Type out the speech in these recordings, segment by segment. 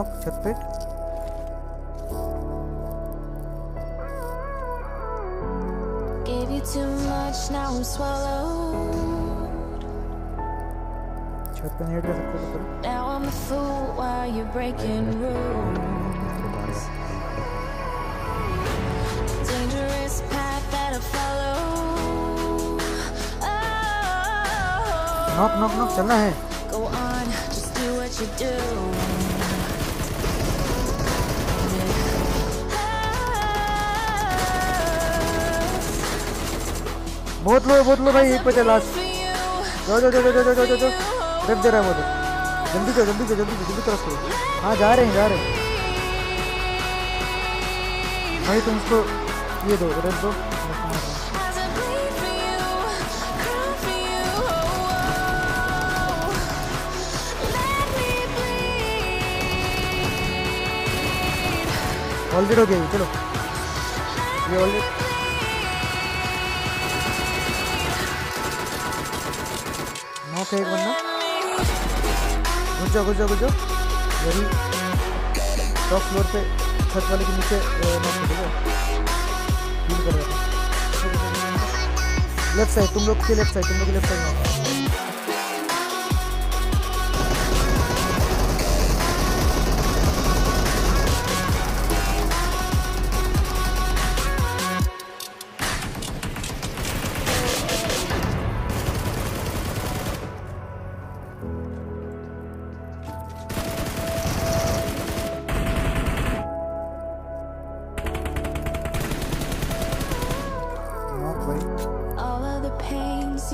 एक नॉक छत पे Gave you too much, now I'm swallowed. छत पे नेट कर सकते हो तो करो Now I'm the fool while you're breaking rules. Dangerous path that I follow. Oh, knock knock knock चलना है go on, just do what you do. बहुत लो बहुत लो भाई एक पे लास्ट रख दे रहा है वो जल्दी करो जल्दी। करो जल्दी करो जल्दी करो। हाँ जा रहे हैं जा रहे हैं। भाई तुम उसको ये दो रख दो। ऑलरेडी हो गया चलो। ये ऑलरेडी है एक बंदा। जाओ घुस जाओ यही टॉप फ्लोर पे छत वाले के नीचे फील कर रहा था। लेफ़्ट साइड तुम लोग के लेफ़्ट साइड तुम लोग के left side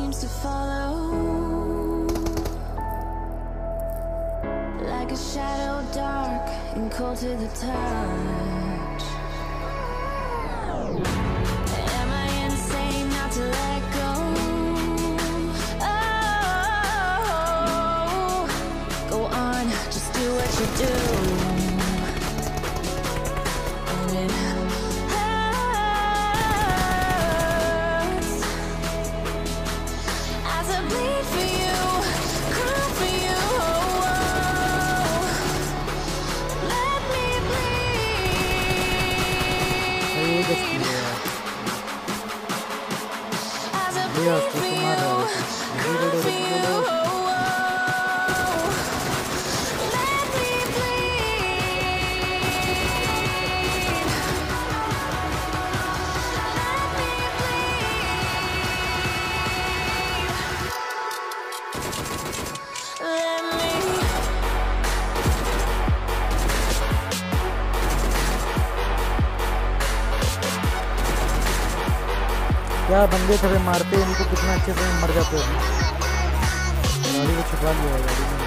seems to follow like a shadow, dark and cold to the touch. Am I insane not to ясно. क्या बंदे थे मारते इनको कितना अच्छे से मर जाते हैं। गाड़ी को छुपा लिया गाड़ी में।